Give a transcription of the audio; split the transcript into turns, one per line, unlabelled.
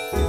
you